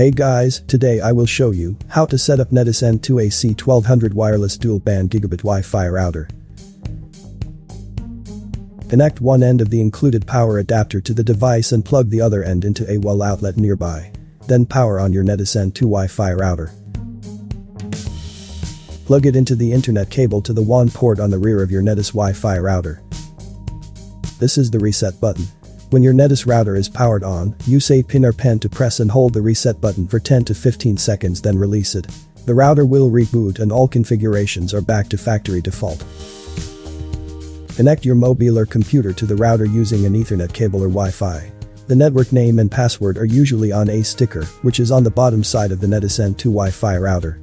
Hey guys, today I will show you how to set up Netis N2AC 1200 wireless dual band gigabit Wi-Fi router. Connect one end of the included power adapter to the device and plug the other end into a wall outlet nearby. Then power on your Netis N2 Wi-Fi router. Plug it into the internet cable to the WAN port on the rear of your Netis Wi-Fi router. This is the reset button. When your Netis router is powered on, use a pin or pen to press and hold the reset button for 10 to 15 seconds then release it. The router will reboot and all configurations are back to factory default. Connect your mobile or computer to the router using an ethernet cable or Wi-Fi. The network name and password are usually on a sticker, which is on the bottom side of the Netis N2 Wi-Fi router.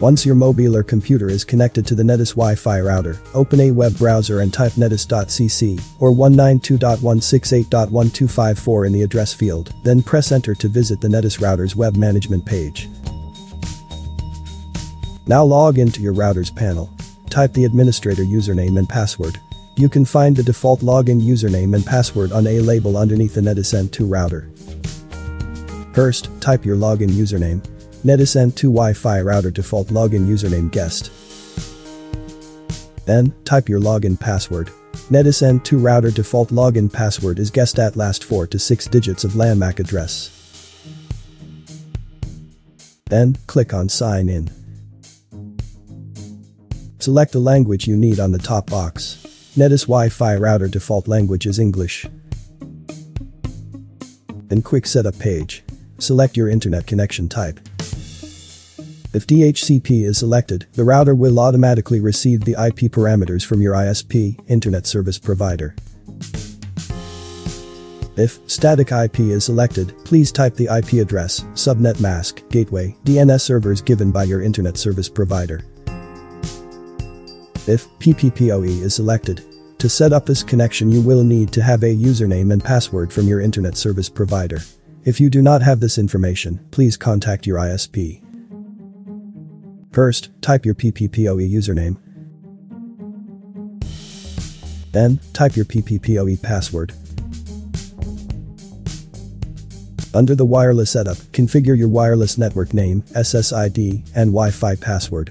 Once your mobile or computer is connected to the Netis Wi-Fi router, open a web browser and type netis.cc or 192.168.1254 in the address field, then press enter to visit the Netis router's web management page. Now log into your router's panel. Type the administrator username and password. You can find the default login username and password on a label underneath the Netis N2 router. First, type your login username. Netis N2 Wi-Fi router default login username guest. Then, type your login password. Netis N2 router default login password is guest at last 4 to 6 digits of LAN MAC address. Then, click on sign in. Select the language you need on the top box. Netis Wi-Fi router default language is English. Then quick setup page. Select your internet connection type. If DHCP is selected, the router will automatically receive the IP parameters from your ISP, Internet Service Provider. If static IP is selected, please type the IP address, subnet mask, gateway, DNS servers given by your Internet Service Provider. If PPPoE is selected, to set up this connection you will need to have a username and password from your Internet Service Provider. If you do not have this information, please contact your ISP. First, type your PPPoE username. Then, type your PPPoE password. Under the wireless setup, configure your wireless network name, SSID, and Wi-Fi password.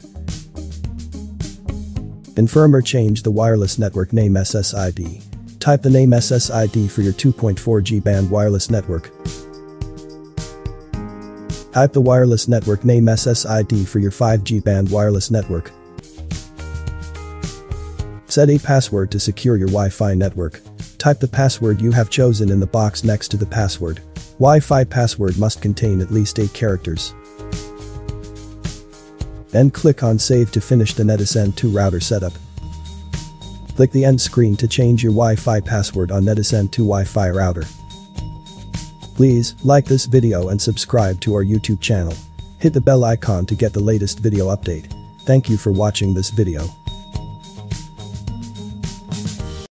Confirm or change the wireless network name SSID. Type the name SSID for your 2.4G band wireless network. Type the wireless network name SSID for your 5G band wireless network. Set a password to secure your Wi-Fi network. Type the password you have chosen in the box next to the password. Wi-Fi password must contain at least 8 characters. Then click on Save to finish the Netis N2 router setup. Click the end screen to change your Wi-Fi password on Netis N2 Wi-Fi router. Please, like this video and subscribe to our YouTube channel. Hit the bell icon to get the latest video update. Thank you for watching this video.